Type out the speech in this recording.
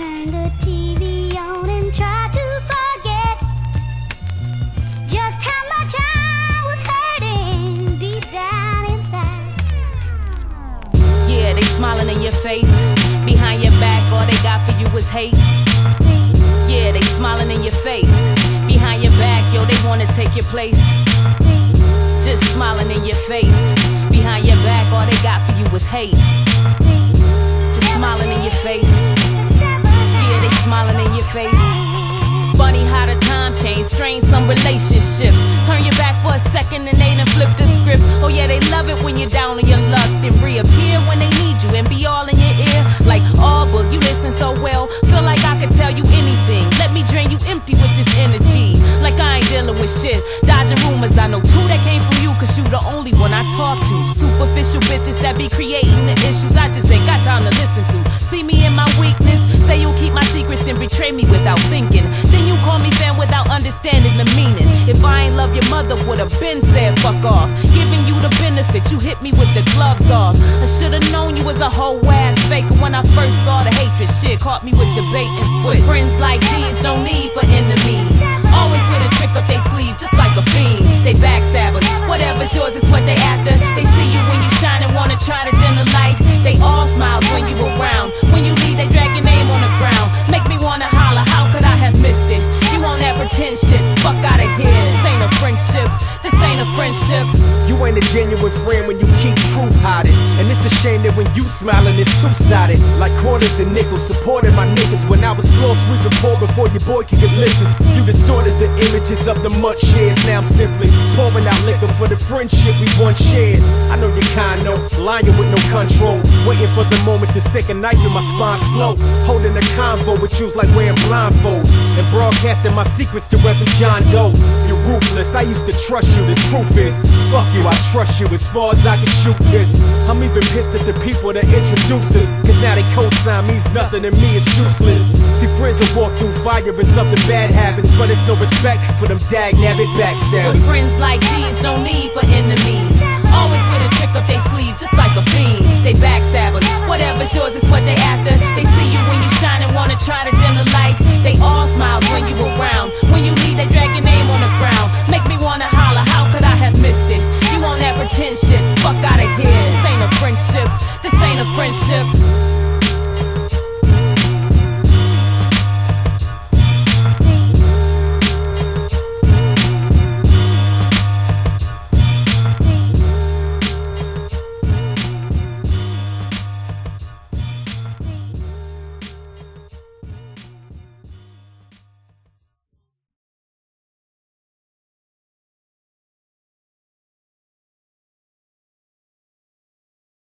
turn the TV on and try to forget just how much I was hurting deep down inside. Yeah, they smiling in your face. Behind your back, all they got for you is hate. Yeah, they smiling in your face. Behind your back, yo, they wanna take your place. Just smiling in your face. Behind your back, all they got for you is hate. Just smiling in your face. And they done flip the script. Oh yeah, they love it when you're down on your luck, then reappear when they need you and be all in your ear. Like, oh, Boog, you listen so well. Feel like I could tell you anything. Let me drain you empty with this energy. Like I ain't dealing with shit. Dodging rumors, I know two that came from you, cause you the only one I talk to. Superficial bitches that be creating the issues I just ain't got time to listen to. See me in my weakness, say you'll keep my secrets, then betray me without thinking. Then you call me fan without understanding the mother, would've been said fuck off. Giving you the benefit, you hit me with the gloves off. I should've known you was a whole ass faker when I first saw the hatred. Shit caught me with the bait and switch. Friends like these, no need for enemies. Always with a trick up their sleeve, just like a fiend. They backstabbers, whatever's yours is what they after. They see you when you shine and wanna try to friendship. You ain't a genuine friend when you keep truth hiding. And it's a shame that when you smiling, it's two sided. Like quarters and nickels, supporting my niggas when I was floor sweeping poor before your boy could get listens. You distorted the images of the much shares. Now I'm simply pouring out liquor for the friendship we once shared. I know you're kind know, lying with no control. Waiting for the moment to stick a knife in my spine slow. Holding a convo with you's like wearing blindfolds. And broadcasting my secrets to Reverend John Doe. You're ruthless, I used to trust you, the truth is. Fuck you, I trust you as far as I can shoot this. I'm even pissed at the people that introduced us. Cause now they co-sign means nothing to me, it's useless. See, friends will walk through fire and something bad happens. But it's no respect for them dag nabbit With backstabbers. friends like these, no need for enemies.